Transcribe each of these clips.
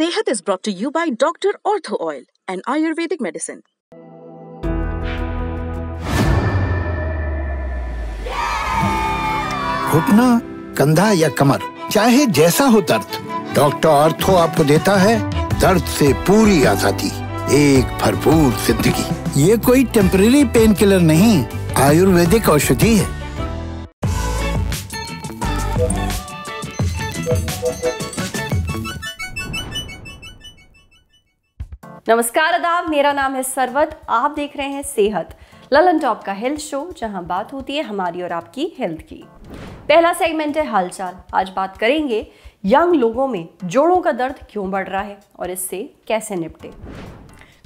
Sehat is brought to you by Dr. Ortho Oil, an Ayurvedic medicine. घुटना कंधा या कमर चाहे जैसा हो दर्द डॉक्टर ऑर्थो आपको देता है दर्द से पूरी आज़ादी एक भरपूर ज़िंदगी ये कोई टेम्पररी पेन किलर नहीं आयुर्वेदिक औषधि है नमस्कार अदाब मेरा नाम है सरवत आप देख रहे हैं सेहत। ललन टॉप का हेल्थ शो जहाँ बात होती है हमारी और आपकी हेल्थ की। पहला सेगमेंट है हालचाल। आज बात करेंगे, यंग लोगों में जोड़ों का दर्द क्यों बढ़ रहा है और इससे कैसे निपटे।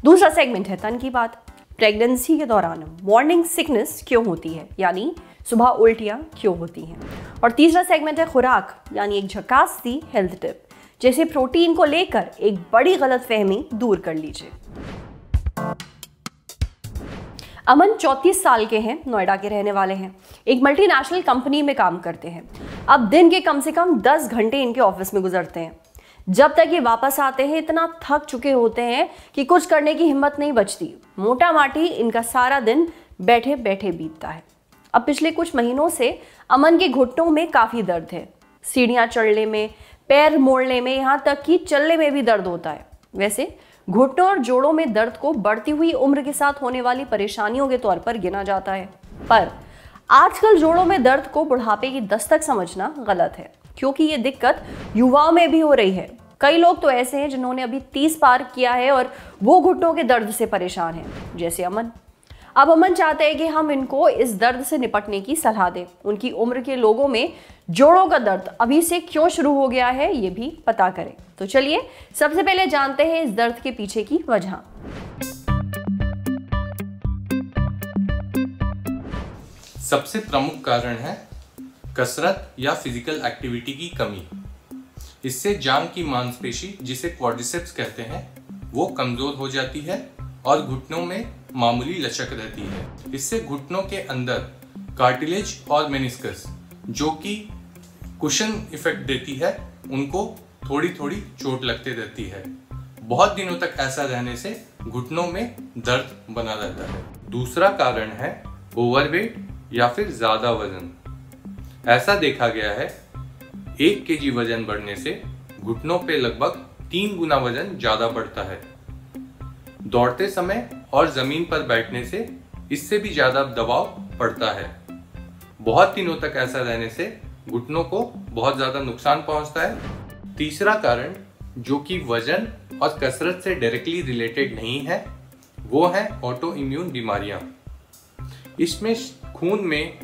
दूसरा सेगमेंट है तन की बात। प्रेगनेंसी के दौरान मॉर्निंग सिकनेस क्यों होती है? यानी सुबह उल्टियाँ क्यों होती हैं? और तीसरा सेगमेंट है खुराक, यानी एक झकास सी हेल्थ टिप जैसे प्रोटीन को लेकर एक बड़ी गलत फहमी दूर कर लीजिए। अमन 34 साल के हैं, नोएडा के रहने वाले हैं। एक मल्टीनेशनल कंपनी में काम करते हैं। अब दिन के कम से कम 10 घंटे इनके ऑफ़िस में गुजरते हैं। जब तक ये वापस आते हैं, इतना थक चुके होते हैं कि कुछ करने की हिम्मत नहीं बचती। मोटा माटी इनका सारा दिन बैठे बैठे बीतता है। अब पिछले कुछ महीनों से अमन के घुटनों में काफ़ी दर्द है। सीढ़ियाँ चढ़ने में पैर मोड़ने में, यहाँ तक कि चलने में भी दर्द होता है। वैसे, घुटनों और जोड़ों में दर्द को बढ़ती हुई उम्र के साथ होने वाली परेशानियों के तौर पर गिना जाता है। पर, आजकल जोड़ों में दर्द को बुढ़ापे की दस्तक समझना गलत है, क्योंकि ये दिक्कत युवाओं में भी हो रही है। कई लोग तो ऐसे हैं जिन्होंने अभी तीस पार किया है और वो घुटनों के दर्द से परेशान हैं, जैसे अमन। अब अमन चाहते हैं कि हम इनको इस दर्द से निपटने की सलाह दें। उनकी उम्र के लोगों में जोड़ों का दर्द अभी से क्यों शुरू हो गया है, ये भी पता करें। तो चलिए, सबसे पहले जानते हैं इस दर्द के पीछे की वजह। सबसे प्रमुख कारण है कसरत या फ़िज़िकल एक्टिविटी की कमी। इससे जांग की मांसपेशी, जिसे क्वाड्रिसेप्स कहते हैं, वो कमज़ोर हो जाती है और घुटनों में मामूली लचक रहती है। इससे घुटनों के अंदर कार्टिलेज और मेनिस्कस जो कि कुशन इफ़ेक्ट देती है, उनको थोड़ी थोड़ी चोट लगती रहती है। बहुत दिनों तक ऐसा रहने से घुटनों में दर्द बना रहता है। दूसरा कारण है ओवरवेट या फिर ज़्यादा वज़न। ऐसा देखा गया है, एक के जी वज़न बढ़ने से घुटनों पे लगभग तीन गुना वज़न ज़्यादा बढ़ता है। दौड़ते समय और ज़मीन पर बैठने से इससे भी ज़्यादा दबाव पड़ता है। बहुत दिनों तक ऐसा रहने से घुटनों को बहुत ज़्यादा नुकसान पहुँचता है। तीसरा कारण जो कि वज़न और कसरत से डायरेक्टली रिलेटेड नहीं है, वो है ऑटो इम्यून बीमारियाँ। इसमें खून में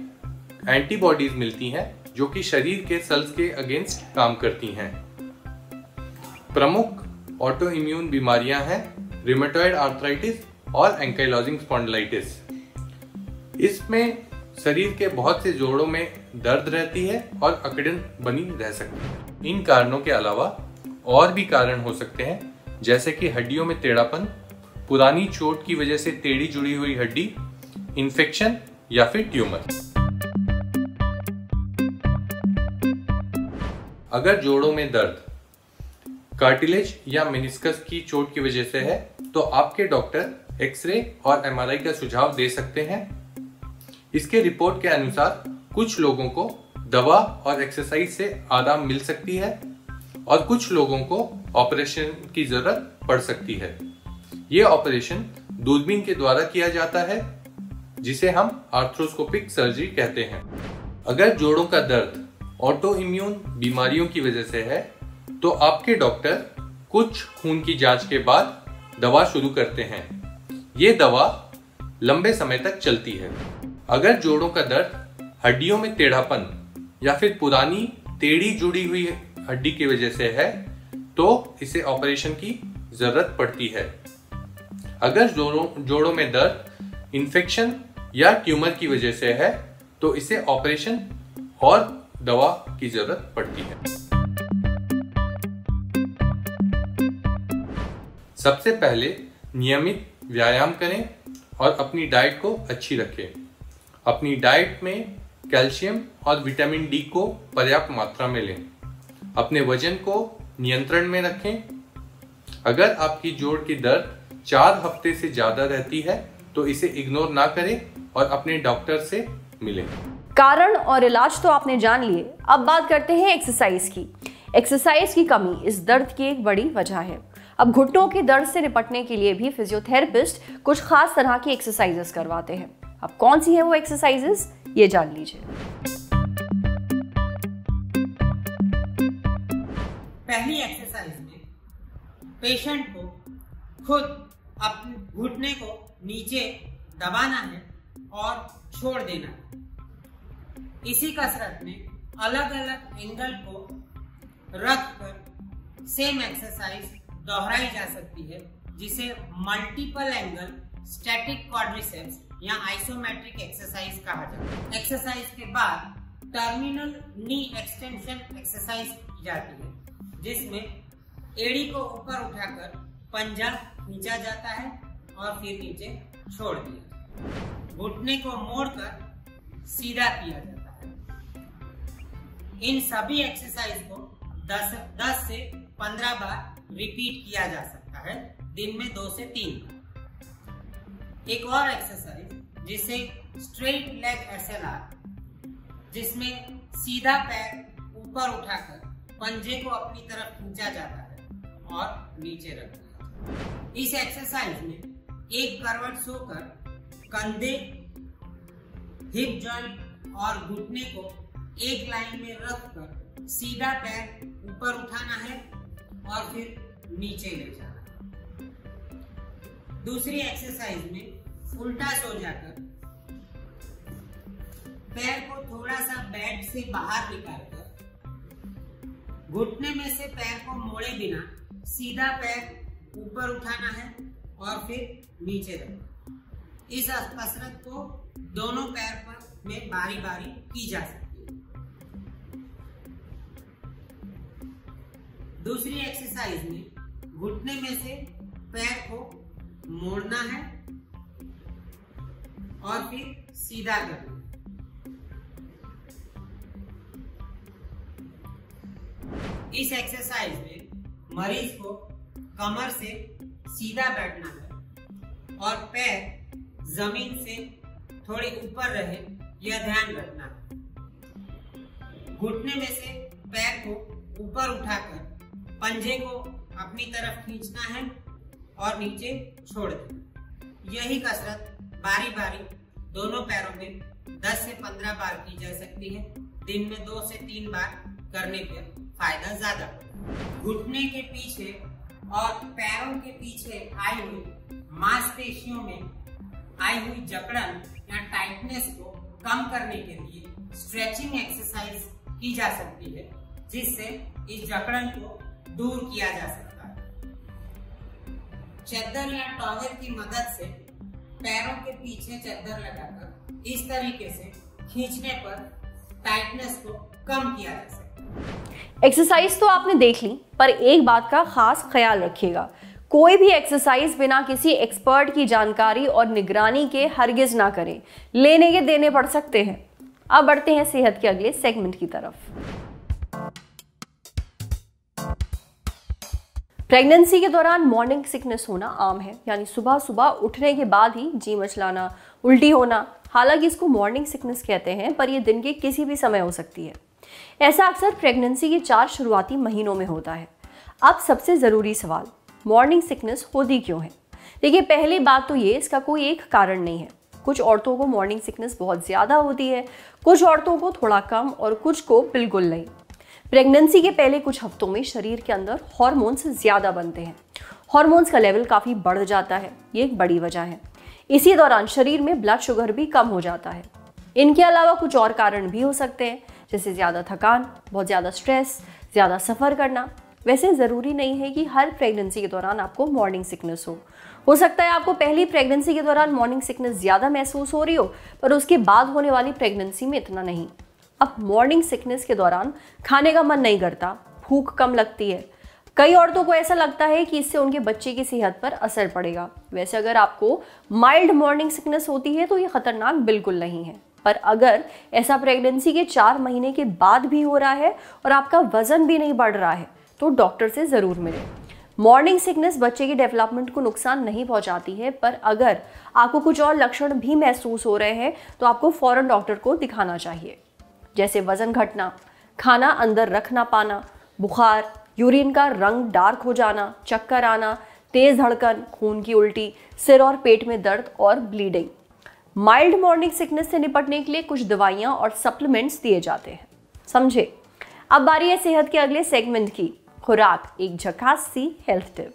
एंटीबॉडीज मिलती हैं जो कि शरीर के सेल्स के अगेंस्ट काम करती हैं। प्रमुख ऑटो इम्यून बीमारियाँ हैं रिमेटॉइड आर्थराइटिस और एंकाइलॉजिंग स्पॉन्डलाइटिस इसमें शरीर के बहुत से जोड़ों में दर्द रहती है और अकड़न बनी रह सकती है। इन कारणों के अलावा और भी कारण हो सकते हैं, जैसे कि हड्डियों में टेढ़ापन, पुरानी चोट की वजह से टेढ़ी जुड़ी हुई हड्डी इन्फेक्शन या फिर ट्यूमर। अगर जोड़ों में दर्द कार्टिलेज या मेनिस्कस की चोट की वजह से है तो आपके डॉक्टर एक्सरे और एमआरआई का सुझाव दे सकते हैं। इसके रिपोर्ट के अनुसार कुछ लोगों को दवा और एक्सरसाइज से आराम मिल सकती है और कुछ लोगों को ऑपरेशन की ज़रूरत पड़ सकती है। ये ऑपरेशन दूरबीन के द्वारा किया जाता है, जिसे हम आर्थ्रोस्कोपिक सर्जरी कहते हैं। अगर जोड़ों का दर्द ऑटो इम्यून बीमारियों की वजह से है तो आपके डॉक्टर कुछ खून की जाँच के बाद दवा शुरू करते हैं। ये दवा लंबे समय तक चलती है। अगर जोड़ों का दर्द हड्डियों में टेढ़ापन या फिर पुरानी टेढ़ी जुड़ी हुई हड्डी की वजह से है तो इसे ऑपरेशन की ज़रूरत पड़ती है। अगर जोड़ों जोड़ों में दर्द इन्फेक्शन या ट्यूमर की वजह से है तो इसे ऑपरेशन और दवा की ज़रूरत पड़ती है। सबसे पहले नियमित व्यायाम करें और अपनी डाइट को अच्छी रखें। अपनी डाइट में कैल्शियम और विटामिन डी को पर्याप्त मात्रा में लें। अपने वज़न को नियंत्रण में रखें। अगर आपकी जोड़ की दर्द चार हफ़्ते से ज़्यादा रहती है तो इसे इग्नोर ना करें और अपने डॉक्टर से मिलें। कारण और इलाज तो आपने जान लिए। अब बात करते हैं एक्सरसाइज की। एक्सरसाइज की कमी इस दर्द की एक बड़ी वजह है। अब घुटनों के दर्द से निपटने के लिए भी फिजियोथेरेपिस्ट कुछ खास तरह की एक्सरसाइजेस करवाते हैं। अब कौन सी है वो एक्सरसाइजेस ये जान लीजिए। पहली एक्सरसाइज में पेशेंट को खुद अपने घुटने को नीचे दबाना है और छोड़ देना है। इसी कसरत में अलग अलग एंगल को रख कर सेम एक्सरसाइज दोहराई जा सकती है, जिसे मल्टीपल एंगल स्टैटिक क्वाड्रिसेप्स या आइसोमेट्रिक एक्सरसाइज कहा जाता है। एक्सरसाइज के बाद टर्मिनल नी एक्सटेंशन एक्सरसाइज की जाती है, जिसमें एड़ी को ऊपर उठाकर पंजा खींचा जाता है और फिर नीचे छोड़ दिया घुटने को मोड़कर सीधा किया जाता है। इन सभी एक्सरसाइज को 10 10 से 15 बार रिपीट किया जा सकता है। दिन में दो से तीन बार। एक और एक्सरसाइज जिसे स्ट्रेट लेग एसएलआर जिसमें सीधा पैर ऊपर उठाकर पंजे को अपनी तरफ़ खींचा जाता है और नीचे रखना इस एक्सरसाइज में एक करवट सोकर कंधे हिप जॉइंट और घुटने को एक लाइन में रख कर सीधा पैर ऊपर उठाना है और फिर नीचे ले जाना दूसरी एक्सरसाइज में उल्टा सो जाकर पैर को थोड़ा सा बेड से बाहर निकालकर घुटने में से पैर को मोड़े बिना सीधा पैर ऊपर उठाना है और फिर नीचे रखना इस कसरत को दोनों पैर पर में बारी बारी की जा सकती दूसरी एक्सरसाइज में घुटने में से पैर को मोड़ना है और फिर सीधा करना इस एक्सरसाइज में मरीज़ को कमर से सीधा बैठना है और पैर ज़मीन से थोड़ी ऊपर रहे यह ध्यान रखना है। घुटने में से पैर को ऊपर उठाकर पंजे को अपनी तरफ़ खींचना है और नीचे छोड़ देना यही कसरत बारी बारी दोनों पैरों में 10 से 15 बार की जा सकती है। दिन में दो से तीन बार करने पर फ़ायदा ज़्यादा। घुटने के पीछे और पैरों के पीछे आई हुई मांसपेशियों में आई हुई जकड़न या टाइटनेस को कम करने के लिए स्ट्रेचिंग एक्सरसाइज की जा सकती है, जिससे इस जकड़न को दूर किया जा सकता है। चद्दर या टॉवेल की मदद से पैरों के पीछे चद्दर लगाकर इस तरीके से खींचने पर टाइटनेस को कम किया जा सकता है। एक्सरसाइज तो आपने देख ली, पर एक बात का खास ख्याल रखिएगा। कोई भी एक्सरसाइज बिना किसी एक्सपर्ट की जानकारी और निगरानी के हरगिज ना करें। लेने के देने पड़ सकते हैं। अब बढ़ते हैं सेहत के अगले सेगमेंट की तरफ़। प्रेगनेंसी के दौरान मॉर्निंग सिकनेस होना आम है। यानी सुबह सुबह उठने के बाद ही जी मचलाना, उल्टी होना, हालाँकि इसको मॉर्निंग सिकनेस कहते हैं, पर यह दिन के किसी भी समय हो सकती है। ऐसा अक्सर प्रेगनेंसी के चार शुरुआती महीनों में होता है। अब सबसे ज़रूरी सवाल मॉर्निंग सिकनेस होती क्यों है? देखिए, पहली बात तो ये, इसका कोई एक कारण नहीं है। कुछ औरतों को मॉर्निंग सिकनेस बहुत ज़्यादा होती है, कुछ औरतों को थोड़ा कम और कुछ को बिल्कुल नहीं। प्रेगनेंसी के पहले कुछ हफ्तों में शरीर के अंदर हॉर्मोन्स ज़्यादा बनते हैं। हॉर्मोन्स का लेवल काफ़ी बढ़ जाता है। ये एक बड़ी वजह है। इसी दौरान शरीर में ब्लड शुगर भी कम हो जाता है। इनके अलावा कुछ और कारण भी हो सकते हैं, जैसे ज़्यादा थकान, बहुत ज़्यादा स्ट्रेस ज़्यादा सफ़र करना। वैसे ज़रूरी नहीं है कि हर प्रेगनेंसी के दौरान आपको मॉर्निंग सिकनेस हो। हो सकता है आपको पहली प्रेगनेंसी के दौरान मॉर्निंग सिकनेस ज़्यादा महसूस हो रही हो, पर उसके बाद होने वाली प्रेगनेंसी में इतना नहीं। अब मॉर्निंग सिकनेस के दौरान खाने का मन नहीं करता, भूख कम लगती है। कई औरतों को ऐसा लगता है कि इससे उनके बच्चे की सेहत पर असर पड़ेगा। वैसे अगर आपको माइल्ड मॉर्निंग सिकनेस होती है तो ये खतरनाक बिल्कुल नहीं है। पर अगर ऐसा प्रेगनेंसी के चार महीने के बाद भी हो रहा है और आपका वज़न भी नहीं बढ़ रहा है तो डॉक्टर से ज़रूर मिले। मॉर्निंग सिकनेस बच्चे की डेवलपमेंट को नुकसान नहीं पहुंचाती है, पर अगर आपको कुछ और लक्षण भी महसूस हो रहे हैं तो आपको फ़ौरन डॉक्टर को दिखाना चाहिए। जैसे वज़न घटना, खाना अंदर रख ना पाना, बुखार, यूरिन का रंग डार्क हो जाना, चक्कर आना, तेज धड़कन, खून की उल्टी, सिर और पेट में दर्द और ब्लीडिंग माइल्ड मॉर्निंग सिकनेस से निपटने के लिए कुछ दवाइयाँ और सप्लीमेंट्स दिए जाते हैं। समझे? अब बारी है सेहत के अगले सेगमेंट की। खुराक, एक झकास सी हेल्थ टिप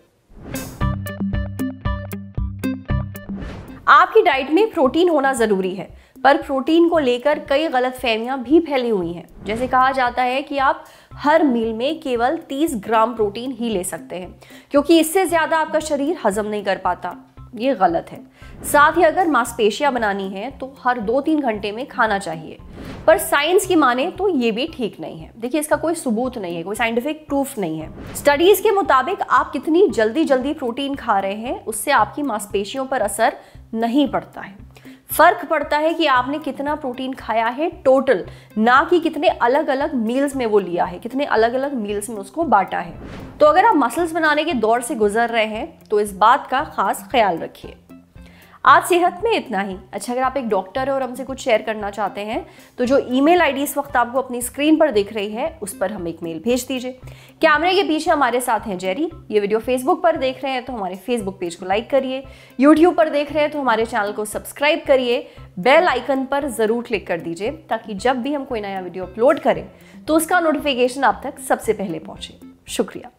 आपकी डाइट में प्रोटीन होना ज़रूरी है। पर प्रोटीन को लेकर कई गलत फहमियाँ भी फैली हुई हैं। जैसे कहा जाता है कि आप हर मील में केवल 30 ग्राम प्रोटीन ही ले सकते हैं, क्योंकि इससे ज़्यादा आपका शरीर हजम नहीं कर पाता। ये गलत है। साथ ही अगर मांसपेशियाँ बनानी है तो हर दो तीन घंटे में खाना चाहिए। पर साइंस की माने तो ये भी ठीक नहीं है। देखिए, इसका कोई सबूत नहीं है, कोई साइंटिफिक प्रूफ नहीं है। स्टडीज़ के मुताबिक आप कितनी जल्दी जल्दी प्रोटीन खा रहे हैं, उससे आपकी मांसपेशियों पर असर नहीं पड़ता है। फ़र्क पड़ता है कि आपने कितना प्रोटीन खाया है टोटल, ना कि कितने अलग अलग मील्स में वो लिया है, कितने अलग अलग मील्स में उसको बांटा है। तो अगर आप मसल्स बनाने के दौर से गुजर रहे हैं तो इस बात का खास ख्याल रखिए। आज सेहत में इतना ही। अच्छा अगर आप एक डॉक्टर है और हमसे कुछ शेयर करना चाहते हैं तो जो ईमेल आईडी इस वक्त आपको अपनी स्क्रीन पर दिख रही है, उस पर हम एक मेल भेज दीजिए। कैमरे के पीछे हमारे साथ हैं जेरी। ये वीडियो फेसबुक पर देख रहे हैं तो हमारे फेसबुक पेज को लाइक करिए। यूट्यूब पर देख रहे हैं तो हमारे चैनल को सब्सक्राइब करिए। बेल आइकन पर ज़रूर क्लिक कर दीजिए, ताकि जब भी हम कोई नया वीडियो अपलोड करें तो उसका नोटिफिकेशन आप तक सबसे पहले पहुँचे। शुक्रिया।